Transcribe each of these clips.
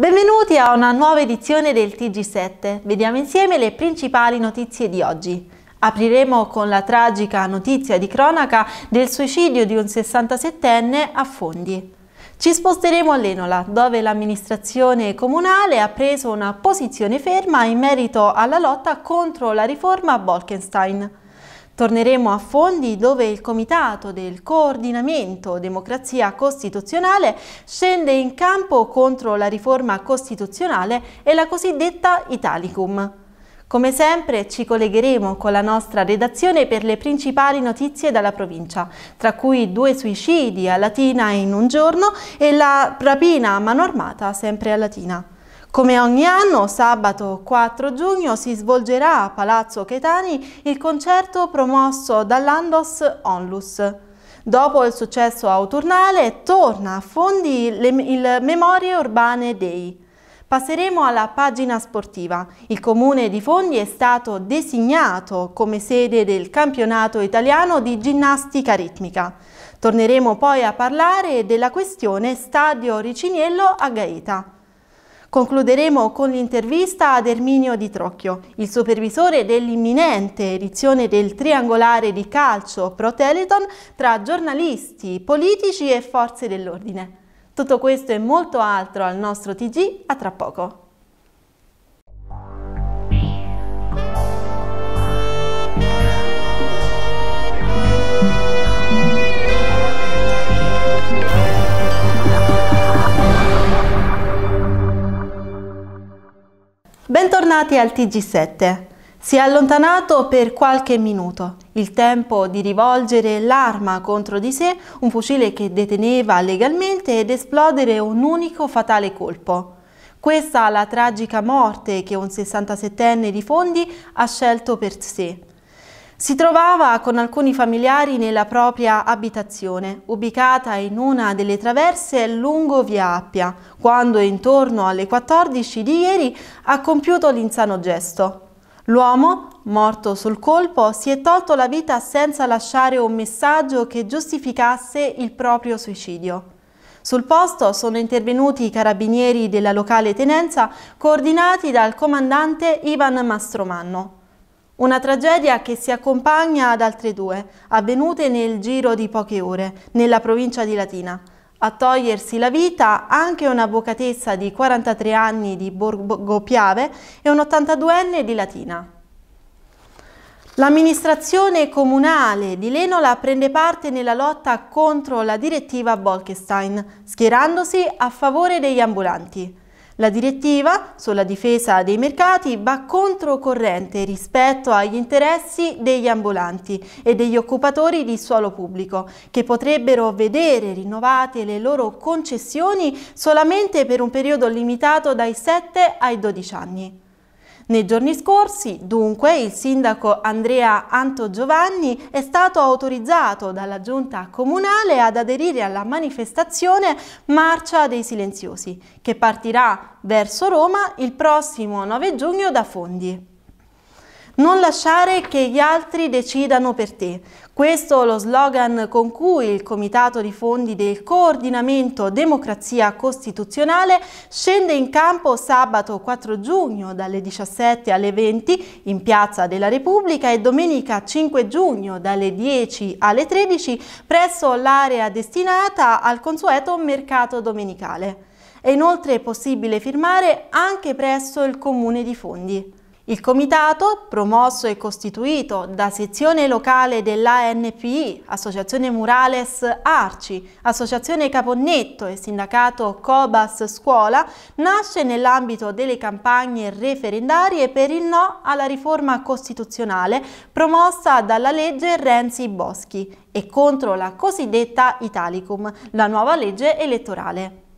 Benvenuti a una nuova edizione del TG7. Vediamo insieme le principali notizie di oggi. Apriremo con la tragica notizia di cronaca del suicidio di un 67enne a Fondi. Ci sposteremo a Lenola, dove l'amministrazione comunale ha preso una posizione ferma in merito alla lotta contro la riforma Bolkenstein. Torneremo a Fondi dove il Comitato del Coordinamento Democrazia Costituzionale scende in campo contro la riforma costituzionale e la cosiddetta Italicum. Come sempre ci collegheremo con la nostra redazione per le principali notizie dalla provincia, tra cui due suicidi a Latina in un giorno e la rapina a mano armata sempre a Latina. Come ogni anno, sabato 4 giugno si svolgerà a Palazzo Chetani il concerto promosso dall'Andos Onlus. Dopo il successo auturnale, torna a fondi il Memorie Urbane Day. Passeremo alla pagina sportiva. Il comune di Fondi è stato designato come sede del campionato italiano di ginnastica ritmica. Torneremo poi a parlare della questione Stadio Riciniello a Gaeta. Concluderemo con l'intervista ad Erminio Di Trocchio, il supervisore dell'imminente edizione del triangolare di calcio Pro Teleton tra giornalisti, politici e forze dell'ordine. Tutto questo e molto altro al nostro TG, a tra poco. Bentornati al TG7. Si è allontanato per qualche minuto, il tempo di rivolgere l'arma contro di sé, un fucile che deteneva legalmente ed esplodere un unico fatale colpo. Questa la tragica morte che un 67enne di Fondi ha scelto per sé. Si trovava con alcuni familiari nella propria abitazione, ubicata in una delle traverse lungo via Appia, quando intorno alle 14 di ieri ha compiuto l'insano gesto. L'uomo, morto sul colpo, si è tolto la vita senza lasciare un messaggio che giustificasse il proprio suicidio. Sul posto sono intervenuti i carabinieri della locale tenenza coordinati dal comandante Ivan Mastromanno. Una tragedia che si accompagna ad altre due, avvenute nel giro di poche ore, nella provincia di Latina. A togliersi la vita anche un'avvocatessa di 43 anni di Borgo Piave e un 82enne di Latina. L'amministrazione comunale di Lenola prende parte nella lotta contro la direttiva Bolkestein, schierandosi a favore degli ambulanti. La direttiva sulla difesa dei mercati va controcorrente rispetto agli interessi degli ambulanti e degli occupatori di suolo pubblico, che potrebbero vedere rinnovate le loro concessioni solamente per un periodo limitato dai 7 ai 12 anni. Nei giorni scorsi, dunque, il sindaco Andrea Anto Giovanni è stato autorizzato dalla giunta comunale ad aderire alla manifestazione Marcia dei Silenziosi, che partirà verso Roma il prossimo 9 giugno da Fondi. Non lasciare che gli altri decidano per te. Questo è lo slogan con cui il Comitato di Fondi del Coordinamento Democrazia Costituzionale scende in campo sabato 4 giugno dalle 17 alle 20 in Piazza della Repubblica e domenica 5 giugno dalle 10 alle 13 presso l'area destinata al consueto mercato domenicale. È inoltre possibile firmare anche presso il Comune di Fondi. Il comitato, promosso e costituito da sezione locale dell'ANPI, Associazione Murales Arci, Associazione Caponnetto e Sindacato Cobas Scuola, nasce nell'ambito delle campagne referendarie per il no alla riforma costituzionale promossa dalla legge Renzi-Boschi e contro la cosiddetta Italicum, la nuova legge elettorale.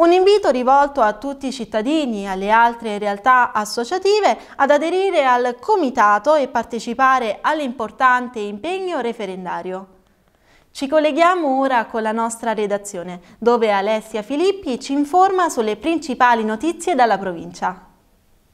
Un invito rivolto a tutti i cittadini e alle altre realtà associative ad aderire al comitato e partecipare all'importante impegno referendario. Ci colleghiamo ora con la nostra redazione, dove Alessia Filippi ci informa sulle principali notizie dalla provincia.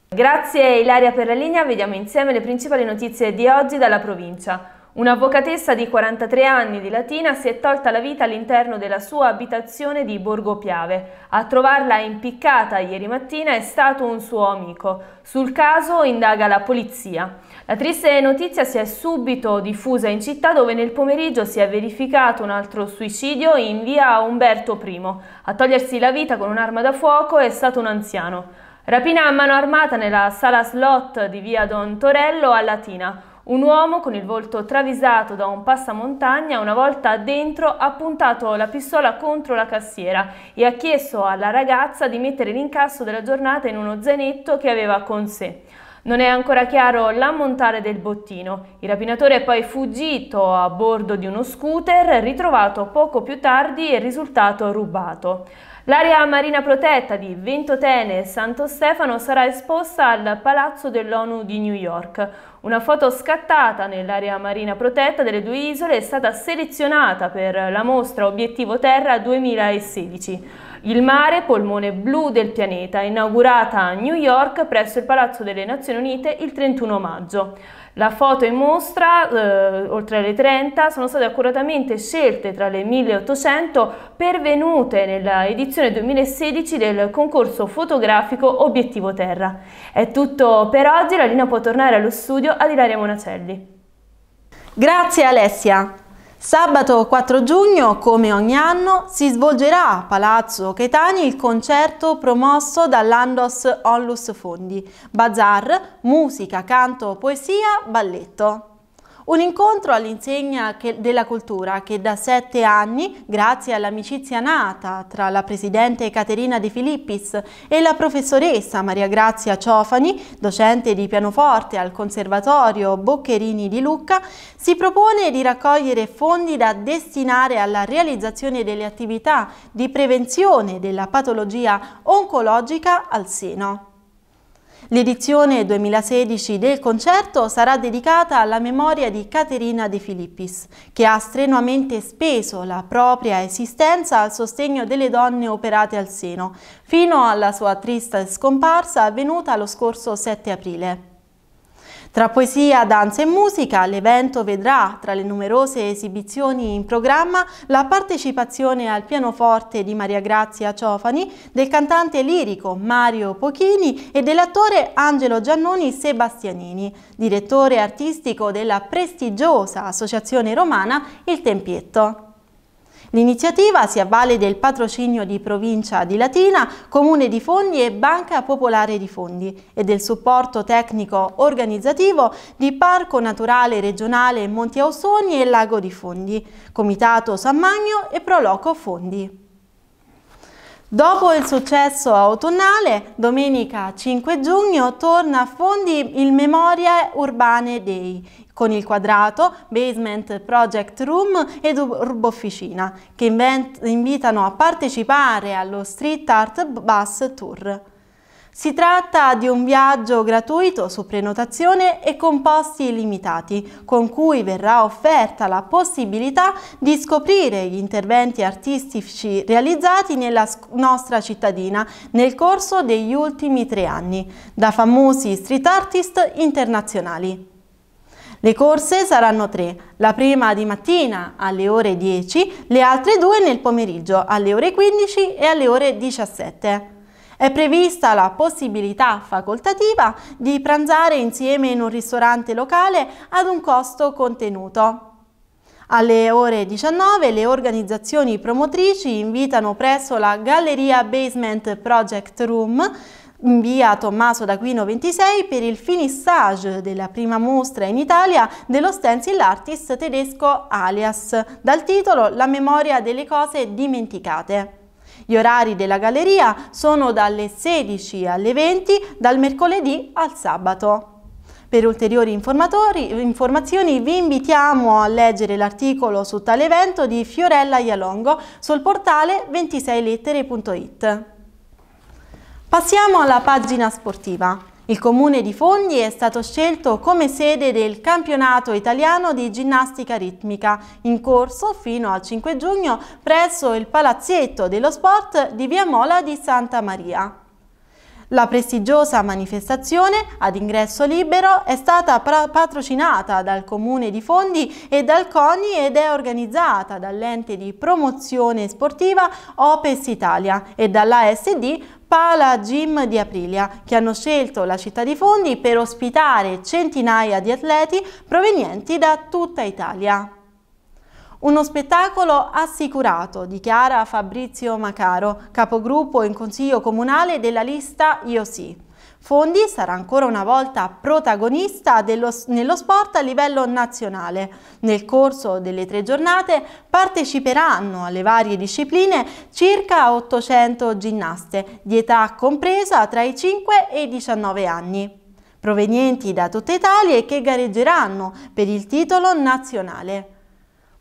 Grazie Ilaria per la linea, vediamo insieme le principali notizie di oggi dalla provincia. Un'avvocatessa di 43 anni di Latina si è tolta la vita all'interno della sua abitazione di Borgo Piave. A trovarla impiccata ieri mattina è stato un suo amico. Sul caso indaga la polizia. La triste notizia si è subito diffusa in città dove nel pomeriggio si è verificato un altro suicidio in via Umberto I. A togliersi la vita con un'arma da fuoco è stato un anziano. Rapina a mano armata nella sala slot di via Don Torello a Latina. Un uomo con il volto travisato da un passamontagna, una volta dentro, ha puntato la pistola contro la cassiera e ha chiesto alla ragazza di mettere l'incasso della giornata in uno zainetto che aveva con sé. Non è ancora chiaro l'ammontare del bottino. Il rapinatore è poi fuggito a bordo di uno scooter, ritrovato poco più tardi e risultato rubato. L'area marina protetta di Ventotene e Santo Stefano sarà esposta al Palazzo dell'ONU di New York. Una foto scattata nell'area marina protetta delle due isole è stata selezionata per la mostra Obiettivo Terra 2016. Il mare, polmone blu del pianeta, inaugurata a New York presso il Palazzo delle Nazioni Unite il 31 maggio. La foto in mostra, eh, oltre alle 30, sono state accuratamente scelte tra le 1800 pervenute nella edizione 2016 del concorso fotografico Obiettivo Terra. È tutto per oggi, la linea può tornare allo studio ad Ilaria Monacelli. Grazie Alessia. Sabato 4 giugno, come ogni anno, si svolgerà a Palazzo Chetani il concerto promosso dall'Andos Onlus Fondi, bazar, musica, canto, poesia, balletto. Un incontro all'insegna della cultura che da sette anni, grazie all'amicizia nata tra la presidente Caterina De Filippis e la professoressa Maria Grazia Ciofani, docente di pianoforte al Conservatorio Boccherini di Lucca, si propone di raccogliere fondi da destinare alla realizzazione delle attività di prevenzione della patologia oncologica al seno. L'edizione 2016 del concerto sarà dedicata alla memoria di Caterina De Filippis, che ha strenuamente speso la propria esistenza al sostegno delle donne operate al seno, fino alla sua triste scomparsa avvenuta lo scorso 7 aprile. Tra poesia, danza e musica, l'evento vedrà, tra le numerose esibizioni in programma, la partecipazione al pianoforte di Maria Grazia Ciofani, del cantante lirico Mario Pochini e dell'attore Angelo Giannoni Sebastianini, direttore artistico della prestigiosa associazione romana Il Tempietto. L'iniziativa si avvale del patrocinio di provincia di Latina, Comune di Fondi e Banca Popolare di Fondi e del supporto tecnico organizzativo di Parco Naturale Regionale Monti Ausoni e Lago di Fondi, Comitato San Magno e Proloco Fondi. Dopo il successo autunnale, domenica 5 giugno torna a Fondi il Memoria Urbane Day, con il quadrato, basement project room ed urbofficina, che invitano a partecipare allo Street Art Bus Tour. Si tratta di un viaggio gratuito su prenotazione e con posti limitati, con cui verrà offerta la possibilità di scoprire gli interventi artistici realizzati nella nostra cittadina nel corso degli ultimi tre anni, da famosi street artist internazionali. Le corse saranno tre, la prima di mattina alle ore 10, le altre due nel pomeriggio alle ore 15 e alle ore 17. È prevista la possibilità facoltativa di pranzare insieme in un ristorante locale ad un costo contenuto. Alle ore 19 le organizzazioni promotrici invitano presso la Galleria Basement Project Room in via Tommaso d'Aquino 26 per il finissage della prima mostra in Italia dello stencil artist tedesco Alias, dal titolo La memoria delle cose dimenticate. Gli orari della galleria sono dalle 16 alle 20, dal mercoledì al sabato. Per ulteriori informazioni vi invitiamo a leggere l'articolo su tale evento di Fiorella Ialongo sul portale 26lettere.it. Passiamo alla pagina sportiva. Il comune di Fogni è stato scelto come sede del campionato italiano di ginnastica ritmica in corso fino al 5 giugno presso il palazzetto dello sport di Via Mola di Santa Maria. La prestigiosa manifestazione ad ingresso libero è stata patrocinata dal Comune di Fondi e dal CONI ed è organizzata dall'ente di promozione sportiva Opes Italia e dalla SD Pala Gym di Aprilia, che hanno scelto la città di Fondi per ospitare centinaia di atleti provenienti da tutta Italia. Uno spettacolo assicurato, dichiara Fabrizio Macaro, capogruppo in consiglio comunale della lista Io Sì. Fondi sarà ancora una volta protagonista dello, nello sport a livello nazionale. Nel corso delle tre giornate parteciperanno alle varie discipline circa 800 ginnaste, di età compresa tra i 5 e i 19 anni, provenienti da tutta Italia e che gareggeranno per il titolo nazionale.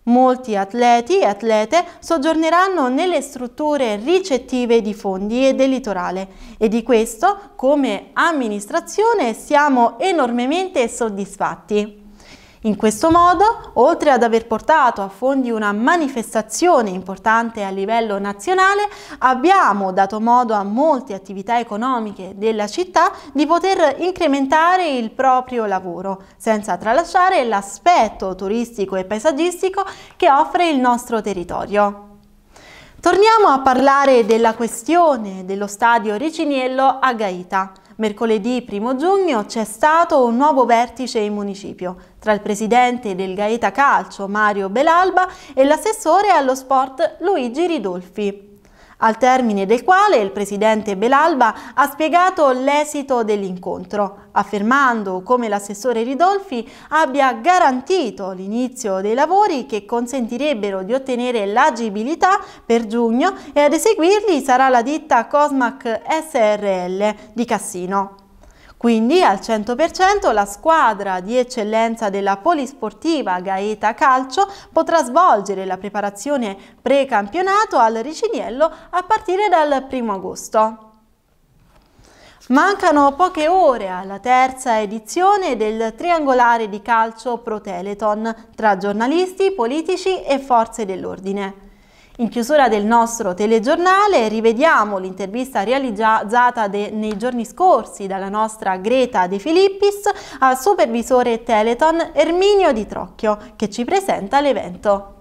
Molti atleti e atlete soggiorneranno nelle strutture ricettive di fondi e del litorale e di questo come amministrazione siamo enormemente soddisfatti. In questo modo, oltre ad aver portato a fondi una manifestazione importante a livello nazionale, abbiamo dato modo a molte attività economiche della città di poter incrementare il proprio lavoro, senza tralasciare l'aspetto turistico e paesaggistico che offre il nostro territorio. Torniamo a parlare della questione dello stadio Riciniello a Gaeta. Mercoledì 1 giugno c'è stato un nuovo vertice in municipio tra il presidente del Gaeta Calcio Mario Belalba e l'assessore allo sport Luigi Ridolfi al termine del quale il presidente Belalba ha spiegato l'esito dell'incontro, affermando come l'assessore Ridolfi abbia garantito l'inizio dei lavori che consentirebbero di ottenere l'agibilità per giugno e ad eseguirli sarà la ditta Cosmac SRL di Cassino. Quindi al 100% la squadra di eccellenza della polisportiva Gaeta Calcio potrà svolgere la preparazione pre-campionato al Riciniello a partire dal 1 agosto. Mancano poche ore alla terza edizione del triangolare di calcio Pro Teleton tra giornalisti, politici e forze dell'ordine. In chiusura del nostro telegiornale rivediamo l'intervista realizzata nei giorni scorsi dalla nostra Greta De Filippis al supervisore Teleton Erminio Di Trocchio che ci presenta l'evento.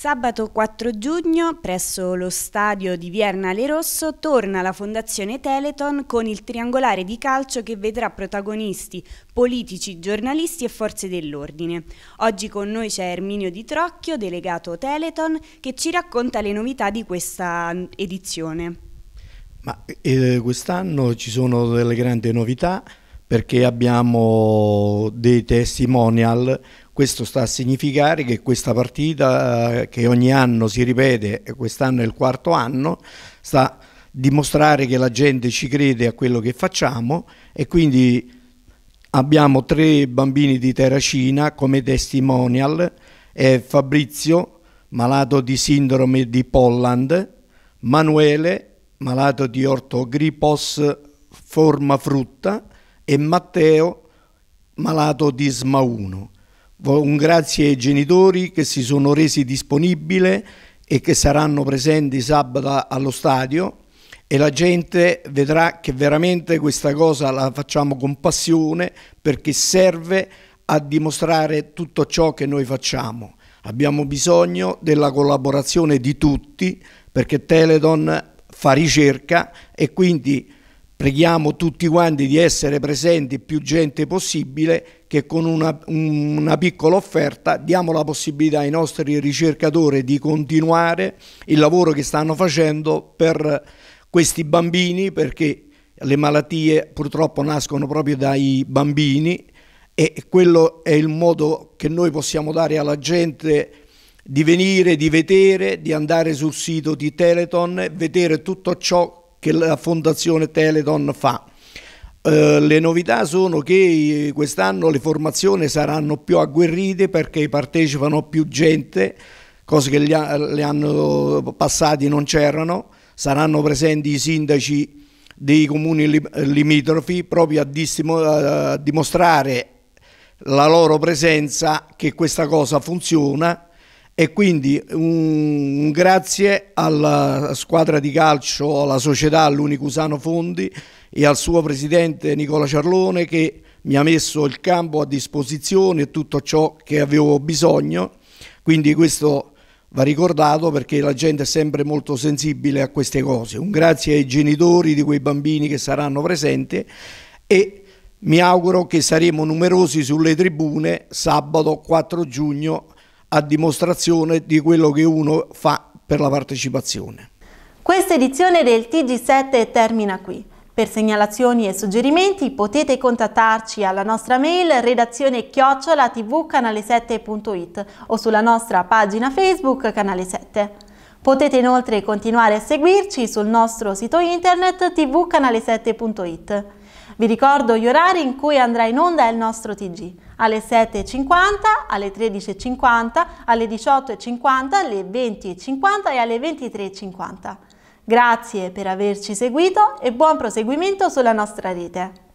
Sabato 4 giugno, presso lo stadio di Viernale Rosso, torna la Fondazione Teleton con il triangolare di calcio che vedrà protagonisti politici, giornalisti e forze dell'ordine. Oggi con noi c'è Erminio Di Trocchio, delegato Teleton, che ci racconta le novità di questa edizione. eh, quest'anno ci sono delle grandi novità perché abbiamo dei testimonial questo sta a significare che questa partita, eh, che ogni anno si ripete, e quest'anno è il quarto anno, sta a dimostrare che la gente ci crede a quello che facciamo e quindi abbiamo tre bambini di Terracina come testimonial, è Fabrizio, malato di sindrome di Polland, Manuele, malato di ortogripos forma frutta e Matteo, malato di SMA1. Un grazie ai genitori che si sono resi disponibili e che saranno presenti sabato allo stadio e la gente vedrà che veramente questa cosa la facciamo con passione perché serve a dimostrare tutto ciò che noi facciamo. Abbiamo bisogno della collaborazione di tutti perché Teledon fa ricerca e quindi Preghiamo tutti quanti di essere presenti più gente possibile che con una, una, piccola offerta diamo la possibilità ai nostri ricercatori di continuare il lavoro che stanno facendo per questi bambini perché le malattie purtroppo nascono proprio dai bambini e quello è il modo che noi possiamo dare alla gente di venire, di vedere, di andare sul sito di Teleton, vedere tutto ciò che la Fondazione Teleton fa. Uh, le novità sono che quest'anno le formazioni saranno più agguerrite perché partecipano più gente, cose che gli, gli anni passati non c'erano, saranno presenti i sindaci dei comuni limitrofi proprio a, a dimostrare la loro presenza che questa cosa funziona e quindi un, grazie alla squadra di calcio, alla società all'Unicusano Fondi e al suo presidente Nicola Ciarlone che mi ha messo il campo a disposizione e tutto ciò che avevo bisogno, quindi questo va ricordato perché la gente è sempre molto sensibile a queste cose. Un grazie ai genitori di quei bambini che saranno presenti e mi auguro che saremo numerosi sulle tribune sabato 4 giugno a dimostrazione di quello che uno fa per la partecipazione. Questa edizione del TG7 termina qui. Per segnalazioni e suggerimenti potete contattarci alla nostra mail redazione chiocciola tvcanale7.it o sulla nostra pagina Facebook Canale 7. Potete inoltre continuare a seguirci sul nostro sito internet tvcanale7.it. Vi ricordo gli orari in cui andrà in onda il nostro TG, alle 7.50, alle 13.50, alle 18.50, alle 20.50 e alle 23.50. Grazie per averci seguito e buon proseguimento sulla nostra rete.